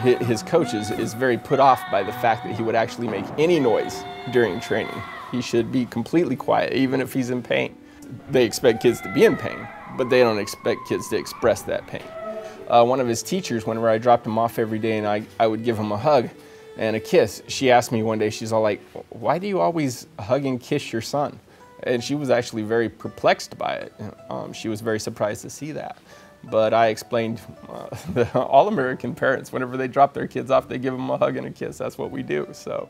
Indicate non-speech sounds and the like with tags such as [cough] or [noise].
His coaches is, very put off by the fact that he would actually make any noise during training. He should be completely quiet, even if he's in pain. They expect kids to be in pain, but they don't expect kids to express that pain. Uh, one of his teachers, whenever I dropped him off every day and I, I would give him a hug and a kiss, she asked me one day, she's all like, why do you always hug and kiss your son? And she was actually very perplexed by it. Um, she was very surprised to see that. But I explained uh, [laughs] all American parents, whenever they drop their kids off, they give them a hug and a kiss. That's what we do. So.